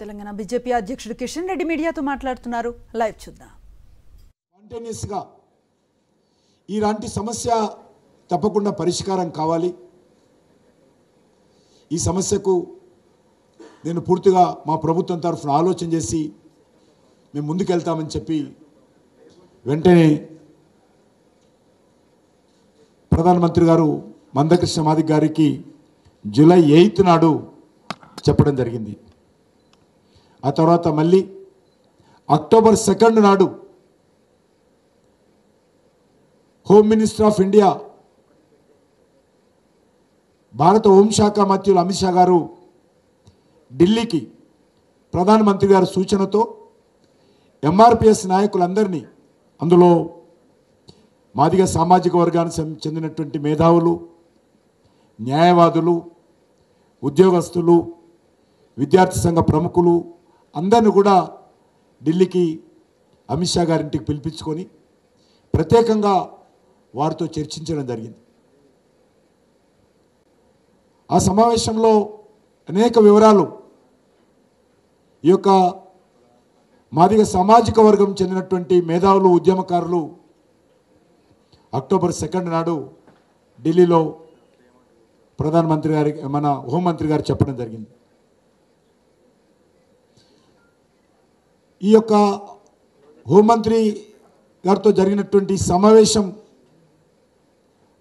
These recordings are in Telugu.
తెలంగాణ బీజేపీ అధ్యక్షుడు కిషన్ రెడ్డి మీడియాతో మాట్లాడుతున్నారు. లైవ్ చూద్దాం. స్పాంటేనియస్గా ఇలాంటి సమస్య తప్పకుండా పరిష్కారం కావాలి. ఈ సమస్యకు నేను పూర్తిగా మా ప్రభుత్వం తరఫున ఆలోచన చేసి మేము ముందుకెళ్తామని చెప్పి వెంటనే ప్రధానమంత్రి గారు మందకృష్ణ మాదిక్ గారికి జూలై ఎయిత్ నాడు చెప్పడం జరిగింది. ఆ తర్వాత మళ్ళీ అక్టోబర్ సెకండ్ నాడు హోమ్ మినిస్టర్ ఆఫ్ ఇండియా భారత హోంశాఖ మంత్రులు అమిత్ షా గారు ఢిల్లీకి ప్రధానమంత్రి గారి సూచనతో ఎంఆర్పిఎస్ నాయకులందరినీ అందులో మాదిగ సామాజిక వర్గానికి చెందినటువంటి మేధావులు న్యాయవాదులు ఉద్యోగస్తులు విద్యార్థి సంఘ ప్రముఖులు అందరిని కూడా ఢిల్లీకి అమిత్ షా గారింటికి పిలిపించుకొని ప్రత్యేకంగా వారితో చర్చించడం జరిగింది. ఆ సమావేశంలో అనేక వివరాలు ఈ యొక్క మాదిగ సామాజిక వర్గం చెందినటువంటి మేధావులు ఉద్యమకారులు అక్టోబర్ సెకండ్ నాడు ఢిల్లీలో ప్రధానమంత్రి గారి మన హోంమంత్రి గారు చెప్పడం జరిగింది. ఈ యొక్క హోంమంత్రి గారితో జరిగినటువంటి సమావేశం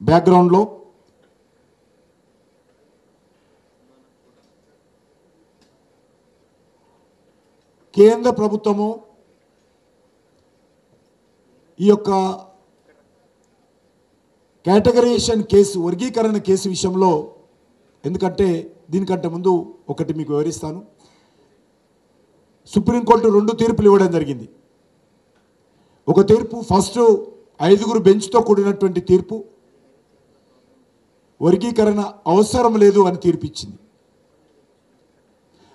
బ్యాక్గ్రౌండ్లో కేంద్ర ప్రభుత్వము ఈ యొక్క కేటగరైజేషన్ కేసు వర్గీకరణ కేసు విషయంలో ఎందుకంటే దీనికంటే ముందు ఒకటి మీకు వివరిస్తాను. సుప్రీంకోర్టు రెండు తీర్పులు ఇవ్వడం జరిగింది. ఒక తీర్పు ఫస్ట్ ఐదుగురు బెంచ్తో కూడినటువంటి తీర్పు వర్గీకరణ అవసరం లేదు అని తీర్పిచ్చింది.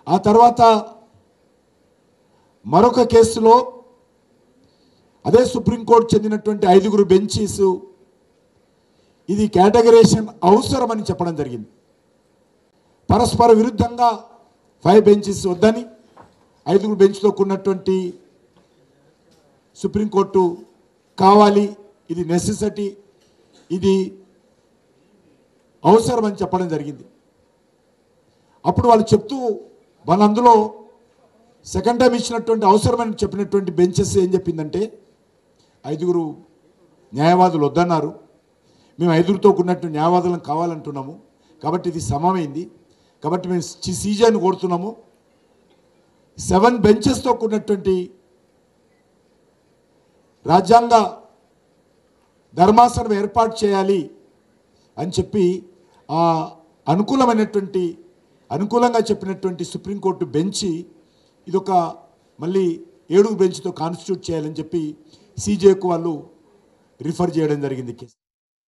ఆ తర్వాత మరొక కేసులో అదే సుప్రీంకోర్టు చెందినటువంటి ఐదుగురు బెంచీస్ ఇది కేటగరేషన్ అవసరమని చెప్పడం జరిగింది. పరస్పర విరుద్ధంగా ఫైవ్ బెంచెస్ వద్దని ఐదుగురు బెంచ్తో కూడినటువంటి సుప్రీంకోర్టు కావాలి ఇది నెసెసిటీ ఇది అవసరం అని చెప్పడం జరిగింది. అప్పుడు వాళ్ళు చెప్తూ మన అందులో సెకండ్ టైం ఇచ్చినటువంటి అవసరమని చెప్పినటువంటి బెంచెస్ ఏం చెప్పిందంటే ఐదుగురు న్యాయవాదులు వద్దన్నారు. మేము ఐదుగురితో కూడినట్టు న్యాయవాదులను కావాలంటున్నాము. కాబట్టి ఇది సమమైంది. కాబట్టి మేము సీజన్ కోరుతున్నాము. సెవెన్ బెంచెస్తో కూడినటువంటి రాజ్యాంగ ధర్మాసనం ఏర్పాటు చేయాలి అని చెప్పి ఆ అనుకూలమైనటువంటి అనుకూలంగా చెప్పినటువంటి సుప్రీంకోర్టు బెంచి ఇదొక మళ్ళీ ఏడుగు బెంచ్తో కాన్స్టిట్యూట్ చేయాలని చెప్పి సీజేకు వాళ్ళు రిఫర్ చేయడం జరిగింది. కేసు